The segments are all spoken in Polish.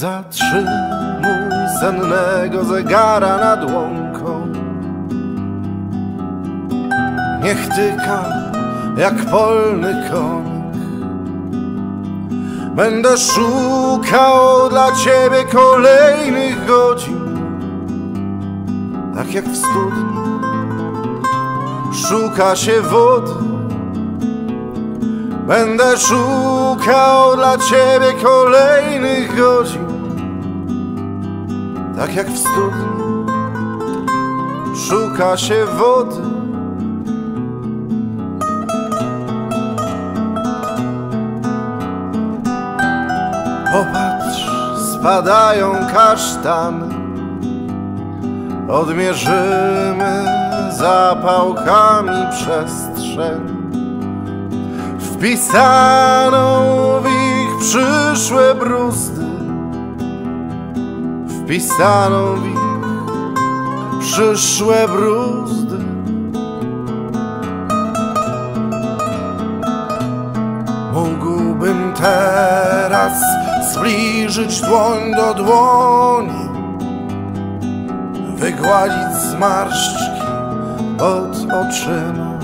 Zatrzymuj sennego zegara nad łąką. Niech tyka jak polny konik. Będę szukał dla ciebie kolejnych godzin. Tak jak w studni szuka się wody. Będę szukał dla ciebie kolejnych godzin Tak jak w studni szuka się wody Popatrz, spadają kasztany Odmierzymy zapałkami przestrzeń. Wpisaną w ich przyszłe bruzdy Wpisaną w ich przyszłe bruzdy. Mógłbym teraz zbliżyć dłoń do dłoni Wygładzić zmarszczki pod oczyma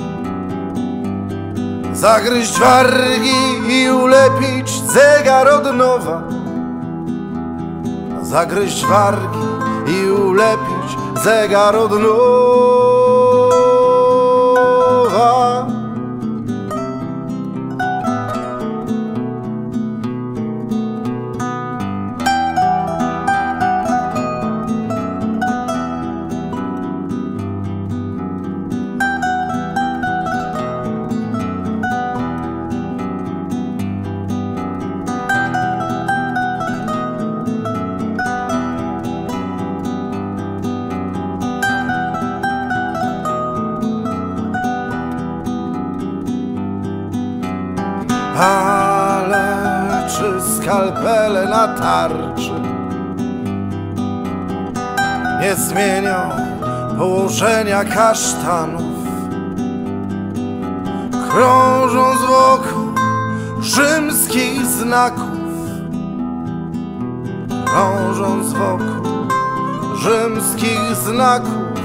Zagryźć wargi i ulepić zegar od nowa Zagryźć wargi i ulepić zegar od nowa Ale czy skalpele na tarczy nie zmienią położenia kasztanów? Krążąc wokół rzymskich znaków, krążąc wokół rzymskich znaków.